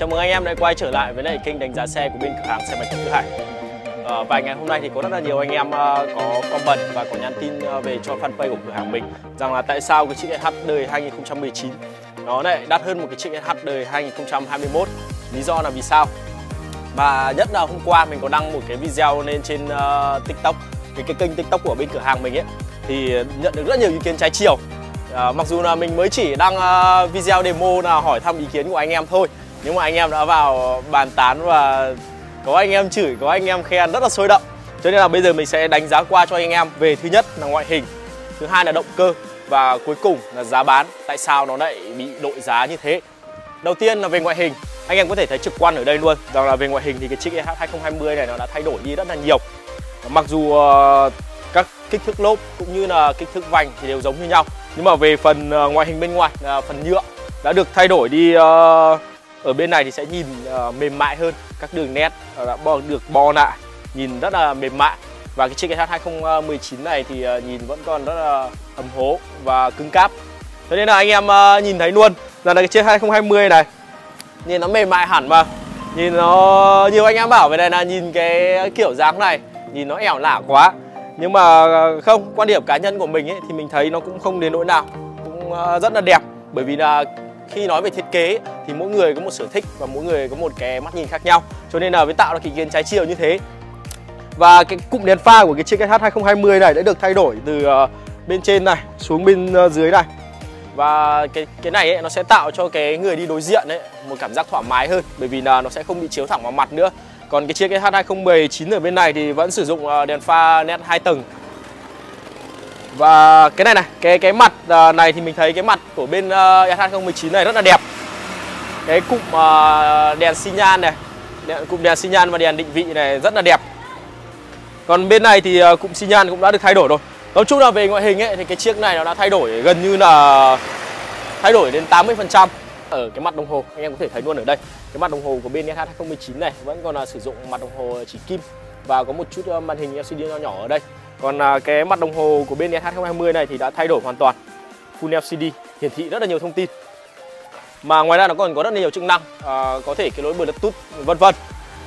Chào mừng anh em đã quay trở lại với lại kênh đánh giá xe của bên cửa hàng xe máy Tử Hải. À, ờ, vài ngày hôm nay thì có rất là nhiều anh em uh, có comment và có nhắn tin uh, về cho fanpage của cửa hàng mình rằng là tại sao cái chiếc SH đời 2019 nó lại đắt hơn một cái chiếc SH đời 2021. Lý do là vì sao? Và nhất là hôm qua mình có đăng một cái video lên trên uh, TikTok, cái, cái kênh TikTok của bên cửa hàng mình ấy thì nhận được rất nhiều ý kiến trái chiều. À, mặc dù là mình mới chỉ đăng uh, video demo là hỏi thăm ý kiến của anh em thôi nhưng mà anh em đã vào bàn tán và có anh em chửi có anh em khen rất là sôi động. Cho nên là bây giờ mình sẽ đánh giá qua cho anh em về thứ nhất là ngoại hình thứ hai là động cơ và cuối cùng là giá bán tại sao nó lại bị đội giá như thế. Đầu tiên là về ngoại hình anh em có thể thấy trực quan ở đây luôn rằng là về ngoại hình thì cái chiếc EH 2020 này nó đã thay đổi đi rất là nhiều. Mặc dù uh, các kích thước lốp cũng như là kích thước vành thì đều giống như nhau. Nhưng mà về phần uh, ngoại hình bên ngoài uh, phần nhựa đã được thay đổi đi uh, ở bên này thì sẽ nhìn uh, mềm mại hơn các đường nét ờ, đã bo, được bo lại nhìn rất là mềm mại. Và cái chiếc SH 2019 này thì uh, nhìn vẫn còn rất là ấm hố và cứng cáp. Cho nên là anh em uh, nhìn thấy luôn là cái chiếc 2020 này. Nhìn nó mềm mại hẳn mà. Nhìn nó nhiều anh em bảo về này là nhìn cái kiểu dáng này nhìn nó ẻo lả quá. Nhưng mà không quan điểm cá nhân của mình ấy thì mình thấy nó cũng không đến nỗi nào. Cũng rất là đẹp. Bởi vì là khi nói về thiết kế thì mỗi người có một sở thích và mỗi người có một cái mắt nhìn khác nhau. Cho nên là mới tạo ra cái ý kiến trái chiều như thế. Và cái cụm đèn pha của cái chiếc SH 2020 này đã được thay đổi từ ờ, bên trên này xuống bên ờ, dưới này. Và cái cái này ấy, nó sẽ tạo cho cái người đi đối diện ấy một cảm giác thoải mái hơn bởi vì là nó sẽ không bị chiếu thẳng vào mặt nữa. Còn cái chiếc SH 2019 ở bên này thì vẫn sử dụng ờ, đèn pha LED hai tầng và cái này này, cái cái mặt à, này thì mình thấy cái mặt của bên uh, SH 2019 này rất là đẹp. Cái cụm uh, đèn xi nhan này, đèn, cụm đèn xi nhan và đèn định vị này rất là đẹp. Còn bên này thì uh, cụm xi nhan cũng đã được thay đổi rồi. Nói chung là về ngoại hình ấy thì cái chiếc này nó đã thay đổi gần như là thay đổi đến 80% ở cái mặt đồng hồ anh em có thể thấy luôn ở đây cái mặt đồng hồ của bên SH 2019 này vẫn còn là sử dụng mặt đồng hồ chỉ kim và có một chút ờ, màn hình LCD nhỏ nhỏ ở đây. Còn à, cái mặt đồng hồ của bên SH020 này thì đã thay đổi hoàn toàn. Full LCD hiển thị rất là nhiều thông tin. Mà ngoài ra nó còn có rất là nhiều chức năng à, có thể kết nối Bluetooth vân vân.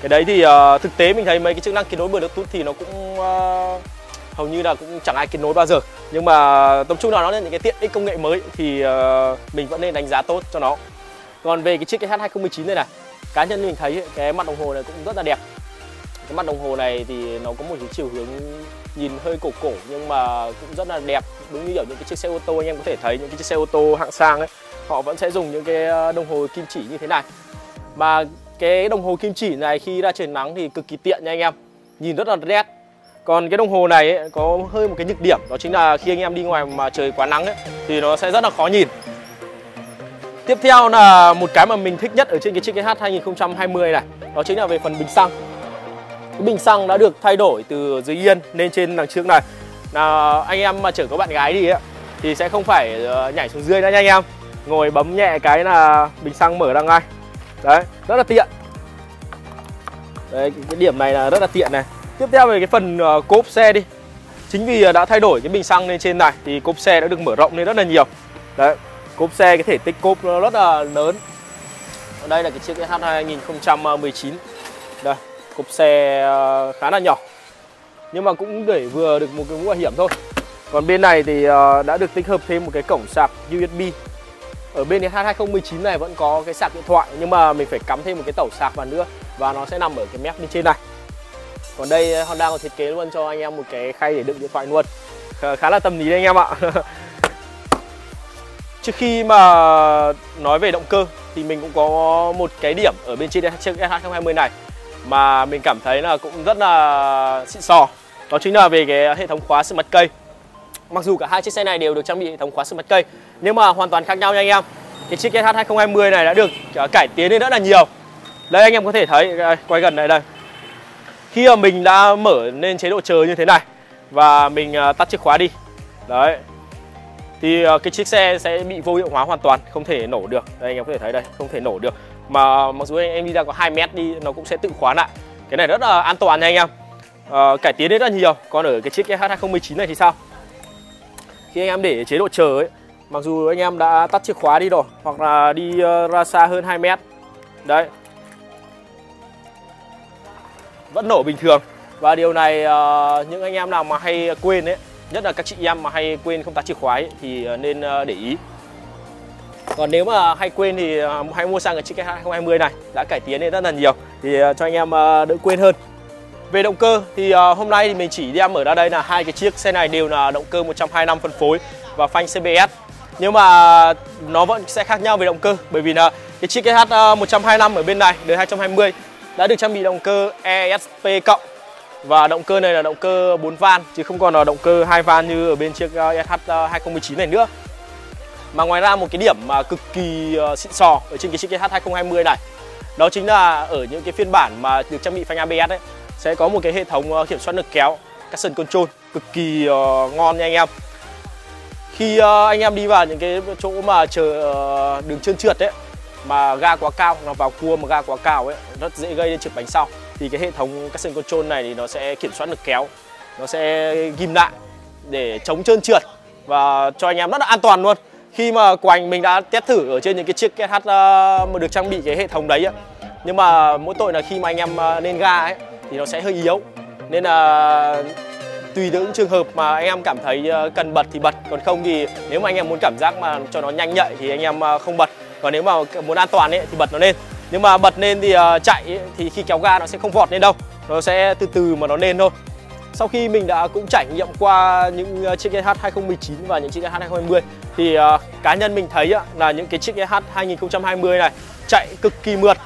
Cái đấy thì uh, thực tế mình thấy mấy cái chức năng kết nối Bluetooth thì nó cũng uh, hầu như là cũng chẳng ai kết nối bao giờ. Nhưng mà tập trung nào nó là những cái tiện ích công nghệ mới thì uh, mình vẫn nên đánh giá tốt cho nó. Còn về cái chiếc SH 2019 này này cá nhân mình thấy cái mặt đồng hồ này cũng rất là đẹp cái mặt đồng hồ này thì nó có một cái chiều hướng nhìn hơi cổ cổ nhưng mà cũng rất là đẹp. Đúng như kiểu những cái chiếc xe ô tô anh em có thể thấy những cái chiếc xe ô tô hạng sang ấy họ vẫn sẽ dùng những cái ờ, đồng hồ kim chỉ như thế này. Mà cái đồng hồ kim chỉ này khi ra trời nắng thì cực kỳ tiện nha anh em nhìn rất là nét còn cái đồng hồ này ấy, có hơi một cái nhược điểm đó chính là khi anh em đi ngoài mà trời quá nắng ấy, thì nó sẽ rất là khó nhìn. Tiếp theo là một cái mà mình thích nhất ở trên cái chiếc SH 2020 này Đó chính là về phần bình xăng cái bình xăng đã được thay đổi từ dưới yên lên trên đằng trước này. Là anh em mà chở có bạn gái đi ấy, thì sẽ không phải ờ, nhảy xuống dưới nữa nha anh em. Ngồi bấm nhẹ cái là bình xăng mở ra ngay. Đấy rất là tiện. Đấy cái điểm này là rất là tiện này. Tiếp theo về cái phần uh, cốp xe đi. Chính vì ờ, đã thay đổi cái bình xăng lên trên này thì cốp xe đã được mở rộng lên rất là nhiều. Đấy cốp xe cái thể tích cốp nó rất là lớn. Đây là cái chiếc SH 2019 đây cục xe ờ, khá là nhỏ. Nhưng mà cũng để vừa được một cái mũ bảo hiểm thôi. Còn bên này thì ờ, đã được tích hợp thêm một cái cổng sạc USB ở bên SH 2019 này vẫn có cái sạc điện thoại, nhưng mà mình phải cắm thêm một cái tẩu sạc vào nữa và nó sẽ nằm ở cái mép bên trên này. Còn đây ờ, Honda có thiết kế luôn cho anh em một cái khay để đựng điện thoại luôn. Khá là tầm lý đấy anh em ạ. Trước khi mà nói về động cơ thì mình cũng có một cái điểm ở bên trên chiếc SH 2020 này mà mình cảm thấy là cũng rất là xịn sò. Đó chính là về cái hệ thống khóa smart cây. Mặc dù cả hai chiếc xe này đều được trang bị hệ thống khóa smart cây, nhưng mà hoàn toàn khác nhau nha anh em. Cái chiếc SH 2020 này đã được à, cải tiến lên rất là nhiều. Đây, anh em có thể thấy à, quay gần đây đây. Khi mà mình đã mở lên chế độ chờ như thế này và mình à, tắt chiếc khóa đi. Đấy thì ờ, cái chiếc xe sẽ bị vô hiệu hóa hoàn toàn không thể nổ được. Đây anh em có thể thấy đây không thể nổ được. Mà mặc dù anh em đi ra có 2 mét đi nó cũng sẽ tự khóa lại. Cái này rất là an toàn nha anh em. À, cải tiến rất là nhiều. Còn ở cái chiếc SH2019 này thì sao? Khi anh em để chế độ chờ ấy mặc dù anh em đã tắt chìa khóa đi rồi hoặc là đi ờ, ra xa hơn 2 mét. Đấy. Vẫn nổ bình thường. Và điều này những anh em nào mà hay quên ấy nhất là các chị em mà hay quên không tắt chìa khóa ấy, thì ờ, nên ờ, để ý. Còn nếu mà hay quên thì ờ, hãy mua sang cái chiếc 2020 này đã cải tiến lên rất là nhiều. Thì cho anh em đỡ quên hơn. Về động cơ thì hôm nay thì mình chỉ đem ở ra đây là hai cái chiếc xe này đều là động cơ 125 phân phối và phanh CBS nhưng mà nó vẫn sẽ khác nhau về động cơ bởi vì là cái chiếc KH 125 ở bên này đời 220 đã được trang bị động cơ ESP cộng và động cơ này là động cơ 4 van chứ không còn là động cơ hai van như ở bên chiếc ờ, SH 2019 ờ, này nữa. Mà ngoài ra một cái điểm mà cực kỳ ờ, xịn sò ở trên cái chiếc SH 2020 này đó chính là ở những cái phiên bản mà được trang bị phanh ABS ấy sẽ có một cái hệ thống kiểm soát lực kéo Custom Control cực kỳ uh, ngon nha anh em. Khi uh, anh em đi vào những cái chỗ mà chờ uh, đường trơn trượt ấy mà ga quá cao nó vào cua mà ga quá cao ấy rất dễ gây đến trượt bánh sau thì cái hệ thống Custom Control này thì nó sẽ kiểm soát lực kéo, nó sẽ ghim lại để chống trơn trượt và cho anh em rất là an toàn luôn. Khi mà của anh mình đã test thử ở trên những cái chiếc KH ờ, mà được trang bị cái hệ thống đấy ấy. nhưng mà mỗi tội là khi mà anh em ờ, lên ga ấy, thì nó sẽ hơi yếu. Nên là tùy những trường hợp mà anh em cảm thấy ờ, cần bật thì bật, còn không thì nếu mà anh em muốn cảm giác mà cho nó nhanh nhạy thì anh em không bật. Còn nếu mà muốn an toàn ấy thì bật nó lên nhưng mà bật lên thì uh, chạy ấy, thì khi kéo ga nó sẽ không vọt lên đâu. Nó sẽ từ từ mà nó lên thôi. Sau khi mình đã cũng trải nghiệm qua những ờ, chiếc GH 2019 và những chiếc GH 2020 thì uh, cá nhân mình thấy uh, là những cái chiếc GH 2020 này chạy cực kỳ mượt.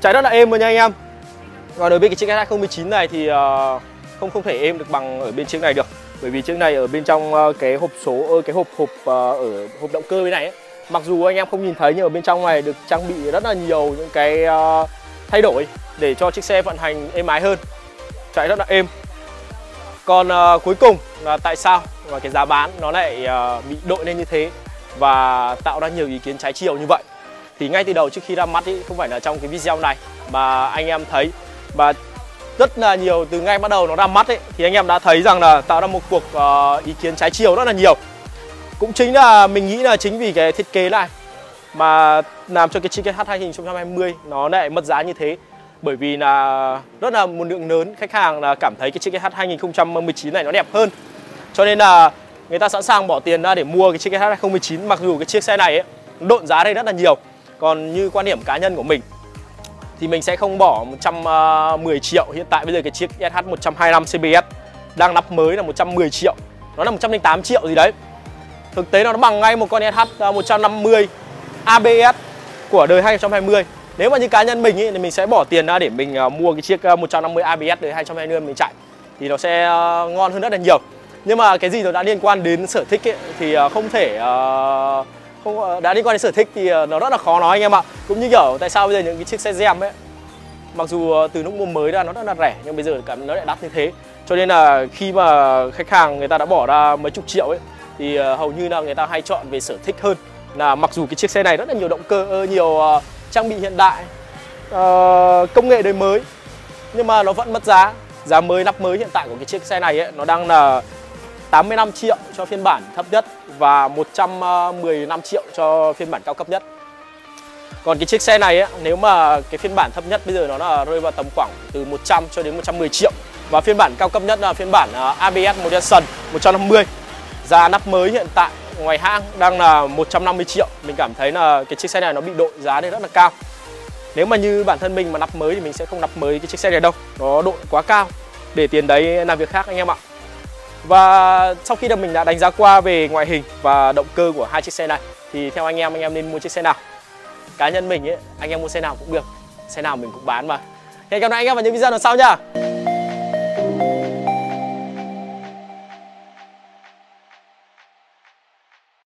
Chạy rất là êm luôn nha anh em. Còn đối với cái chiếc GH 2019 này thì uh, không không thể êm được bằng ở bên chiếc này được. Bởi vì chiếc này ở bên trong uh, cái hộp số cái hộp hộp uh, ở hộp động cơ bên này ấy, mặc dù anh em không nhìn thấy nhưng ở bên trong này được trang bị rất là nhiều những cái uh, thay đổi để cho chiếc xe vận hành êm ái hơn. Chạy rất là êm. Còn uh, cuối cùng là tại sao mà cái giá bán nó lại uh, bị đội lên như thế và tạo ra nhiều ý kiến trái chiều như vậy? Thì ngay từ đầu trước khi ra mắt ý, không phải là trong cái video này mà anh em thấy và rất là nhiều từ ngay bắt đầu nó ra mắt ấy thì anh em đã thấy rằng là tạo ra một cuộc uh, ý kiến trái chiều rất là nhiều cũng chính là mình nghĩ là chính vì cái thiết kế này mà làm cho cái chiếc H 2020 nó lại mất giá như thế. Bởi vì là rất là một lượng lớn khách hàng là cảm thấy cái chiếc H 2019 này nó đẹp hơn. Cho nên là người ta sẵn sàng bỏ tiền ra để mua cái chiếc H 2019 mặc dù cái chiếc xe này ấy, độn giá đây rất là nhiều. Còn như quan điểm cá nhân của mình thì mình sẽ không bỏ 110 ờ, triệu. Hiện tại bây giờ cái chiếc SH 125 CBS đang lắp mới là 110 triệu. Nó là 108 triệu gì đấy thực tế nó bằng ngay một con SH 150 ABS của đời 2020 nếu mà như cá nhân mình ý, thì mình sẽ bỏ tiền ra để mình à, mua cái chiếc à, 150 ABS đời 2020 mình chạy. Thì nó sẽ à, ngon hơn rất là nhiều. Nhưng mà cái gì nó đã liên quan đến sở thích ý, thì không thể không đã liên quan đến sở thích thì nó rất là khó nói anh em ạ. Cũng như kiểu tại sao bây giờ những cái chiếc xe gem ấy mặc dù từ lúc mua mới ra nó rất là rẻ nhưng bây giờ cảm nó lại đắt như thế. Cho nên là khi mà khách hàng người ta đã bỏ ra mấy chục triệu ấy thì ờ, hầu như là người ta hay chọn về sở thích hơn là mặc dù cái chiếc xe này rất là nhiều động cơ ờ, nhiều ờ, trang bị hiện đại công nghệ đời mới nhưng mà nó vẫn mất giá giá mới lắp mới hiện tại của cái chiếc xe này ấy, nó đang là 85 triệu cho phiên bản thấp nhất và 115 triệu cho phiên bản cao cấp nhất. Còn cái chiếc xe này ấy, nếu mà cái phiên bản thấp nhất bây giờ nó là rơi vào tầm khoảng từ 100 cho đến 110 triệu và phiên bản cao cấp nhất là phiên bản à, ABS Motion 150. Giá nắp mới hiện tại ngoài hãng đang là 150 triệu. Mình cảm thấy là cái chiếc xe này nó bị đội giá nên rất là cao. Nếu mà như bản thân mình mà nắp mới thì mình sẽ không nắp mới cái chiếc xe này đâu. Nó đội quá cao. Để tiền đấy làm việc khác anh em ạ. Và sau khi mình đã đánh giá qua về ngoại hình và động cơ của hai chiếc xe này thì theo anh em anh em nên mua chiếc xe nào? Cá nhân mình ấy, anh em mua xe nào cũng được. Xe nào mình cũng bán mà. Hẹn gặp lại anh em vào những video lần sau nha.